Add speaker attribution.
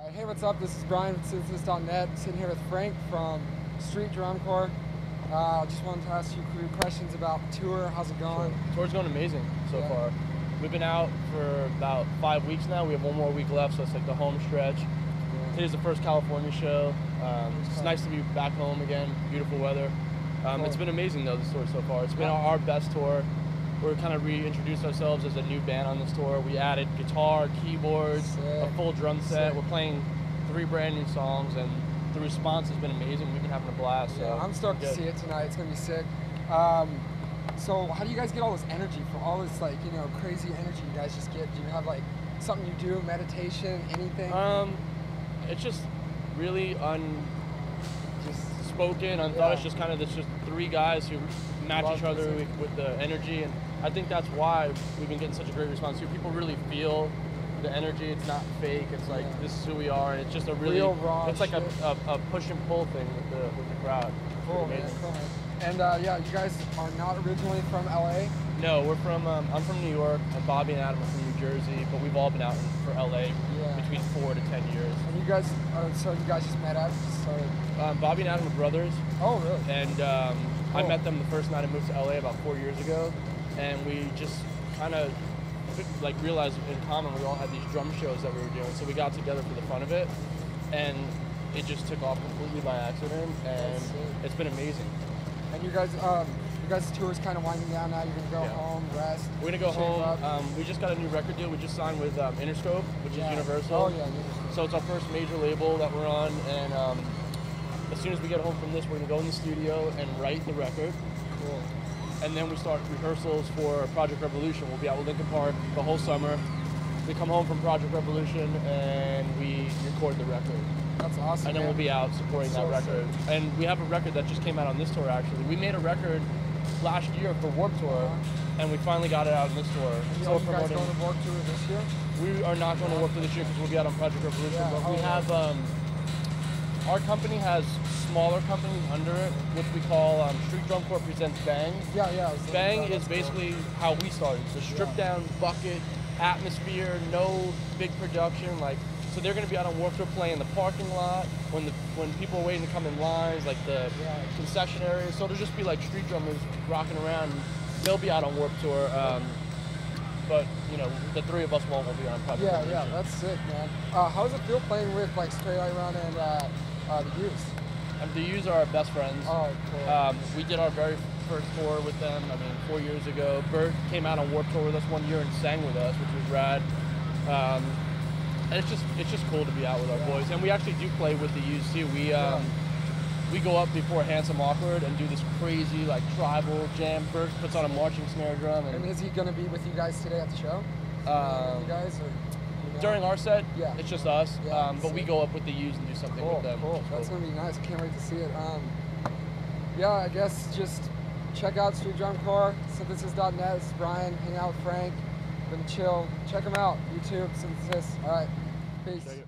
Speaker 1: Uh, hey, what's up? This is Brian with Synthesis.net, sitting here with Frank from Street Drum Corps. Uh, just wanted to ask you a few questions about the tour. How's it going?
Speaker 2: Sure. Tour's going amazing so
Speaker 1: Yeah.
Speaker 2: far. We've been out for about five weeks now. We have one more week left, so it's like the home stretch. Today's the first California show. Um, it's nice to be back home again. Beautiful weather. Um, It's
Speaker 1: Cool.
Speaker 2: been amazing though the tour so far. It's been our, our best tour. We're kind of reintroduced ourselves as a new band on this tour. We added guitar, keyboards, a full drum set.
Speaker 1: Sick.
Speaker 2: We're playing three brand new songs, and the response has been amazing. We've been having a blast.
Speaker 1: Yeah,
Speaker 2: so
Speaker 1: I'm stoked to see it tonight. It's gonna be sick. Um, so, how do you guys get all this energy from all this like you know crazy energy you guys just get? Do you have like something you do, meditation, anything?
Speaker 2: Um, it's just really un
Speaker 1: just
Speaker 2: spoken. It's
Speaker 1: Yeah.
Speaker 2: just kind of it's just three guys who match
Speaker 1: Love
Speaker 2: each other with, with the energy, and I think that's why we've been getting such a great response. too. People really feel the energy. It's not fake. It's like
Speaker 1: Yeah.
Speaker 2: this is who we are, and it's just a really
Speaker 1: Real, raw
Speaker 2: it's like a, a, a push and pull thing with the with the crowd. It's
Speaker 1: cool, man. Cool. And uh, yeah, you guys are not originally from LA.
Speaker 2: No, we're from um, I'm from New York, and Bobby and Adam are from New Jersey, but we've all been out for LA
Speaker 1: Yeah.
Speaker 2: between four to ten years.
Speaker 1: And you guys, uh, so you guys just met up, just started.
Speaker 2: Um, Bobby and Adam are brothers.
Speaker 1: Oh, really?
Speaker 2: and um, I met them the first night I moved to LA about four years ago, and we just kind of like realized in common we all had these drum shows that we were doing, so we got together for the fun of it, and it just took off completely by accident, and it's been amazing.
Speaker 1: And you guys, um, you guys' tour is kind of winding down now. You're gonna go
Speaker 2: Yeah.
Speaker 1: home, rest.
Speaker 2: We're gonna go home. Um, we just got a new record deal. We just signed with um, Interscope, which
Speaker 1: Yeah.
Speaker 2: is Universal.
Speaker 1: Oh yeah. Universal.
Speaker 2: So it's our first major label that we're on, and um, as soon as we get home from this, we're gonna go in the studio and write the record.
Speaker 1: Cool.
Speaker 2: and then we start rehearsals for Project Revolution. We'll be out with Linkin Park the whole summer. We come home from Project Revolution and we record the record,
Speaker 1: That's awesome.
Speaker 2: and then we'll be out supporting
Speaker 1: So
Speaker 2: that record. And we have a record that just came out on this tour. Actually, we made a record last year for Warped Tour,
Speaker 1: Uh-huh.
Speaker 2: and we finally got it out on this tour.
Speaker 1: You,
Speaker 2: So
Speaker 1: you guys going to Warped Tour this year?
Speaker 2: We are not going to work for this year because we'll be out on Project Revolution.
Speaker 1: Yeah,
Speaker 2: But we have um, our company has smaller companies under it, which we call um, Street Drum Corps presents Bang.
Speaker 1: Yeah, yeah.
Speaker 2: Bang is
Speaker 1: That's cool.
Speaker 2: basically how we started. The stripped down bucket atmosphere, no big production. Like, so they're gonna be out on Warped Tour playing in the parking lot when the when people are waiting to come in lines, like the
Speaker 1: Yeah.
Speaker 2: concession areas. So it'll just be like street drummers rocking around. They'll be out on Warped Tour. Um, but you know, the three of us won't. We'll be on
Speaker 1: Yeah, yeah, that's sick, man. Uh, how does it feel playing with like Straylight Run and uh, uh, the?
Speaker 2: And the Used are our best friends.
Speaker 1: Oh, cool.
Speaker 2: Um, we did our very first tour with them. I mean, four years ago. Bert came out on Warped Tour with us one year and sang with us, which was rad. Um, and it's just it's just cool to be out with our
Speaker 1: Yeah.
Speaker 2: boys. And we actually do play with the Used too. We um, we go up before Handsome Awkward and do this crazy like tribal jam. Bert puts on a marching snare drum
Speaker 1: and
Speaker 2: and
Speaker 1: is he gonna be with you guys today at the show?
Speaker 2: um,
Speaker 1: you guys or?
Speaker 2: During our set,
Speaker 1: Yeah.
Speaker 2: it's just us.
Speaker 1: Yeah,
Speaker 2: um, but we go up with the Used and do something
Speaker 1: Cool,
Speaker 2: with them.
Speaker 1: cool. That's
Speaker 2: cool.
Speaker 1: gonna be nice. Can't wait to see it. Um, yeah, I guess just check out Street Drum Corps, synthesis.net. This is Brian, hang out with Frank. Been chill. Check them out. YouTube, synthesis. All right. Peace.
Speaker 2: Check it.